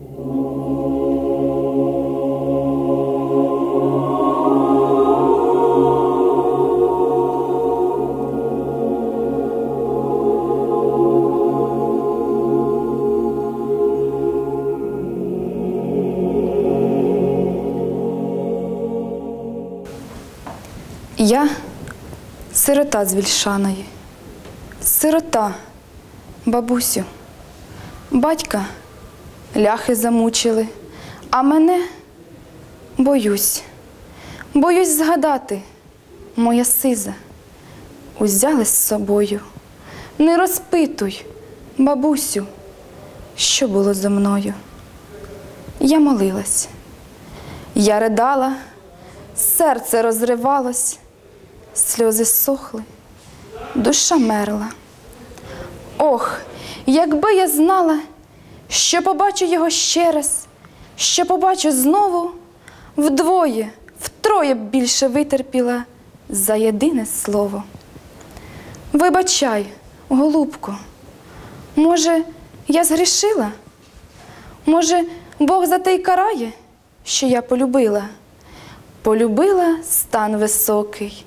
Я сирота з Вільшаної, сирота, бабусю. Батька ляхи замучили, а мене боюсь, боюсь згадати, моя сиза. Узяли з собою. Не розпитуй, бабусю, що було зо мною. Я молилась, я ридала, серце розривалось, сльози сохли, душа мерла. Ох, якби я знала, що побачу його ще раз, що побачу знову, вдвоє, втроє більше витерпіла за єдине слово. Вибачай, голубко, може, я згрішила? Може, Бог за те й карає, що я полюбила? Полюбила стан високий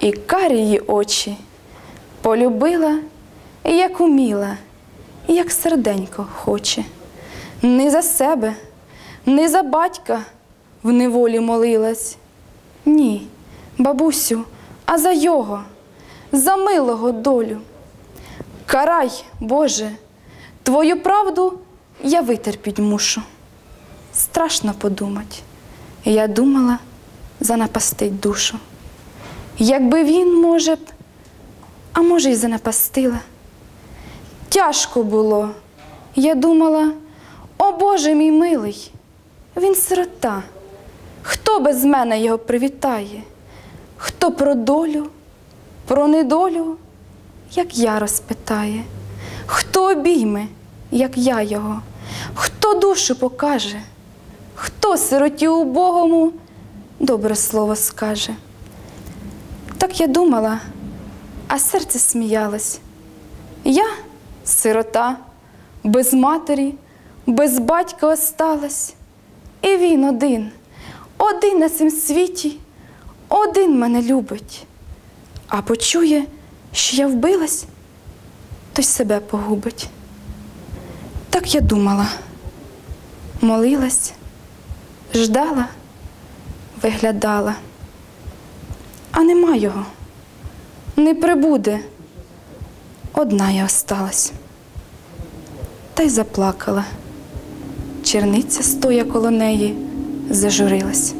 і карії очі, полюбила, як уміла, як серденько хоче. Не за себе, не за батька в неволі молилась. Ні, бабусю, а за його, за милого долю. Карай, Боже, твою правду я витерпіть мушу. Страшно подумать. Я думала занапастить душу. Якби він, може б, а може, й занапастила. Тяжко було. Я думала, о Боже мій милий, він сирота. Хто без мене його привітає? Хто про долю, про недолю, як я розпитає? Хто обійме, як я його? Хто душу покаже? Хто сироті убогому добре слово скаже? Так я думала, а серце сміялось. Я сирота, без матері, без батька осталась. І він один, один на цім світі, один мене любить. А почує, що я вбилась, то й себе погубить. Так я думала, молилась, ждала, виглядала, а нема його, не прибуде. Одна я осталась. Та й заплакала. Черниця, стоя коло неї, зажурилась.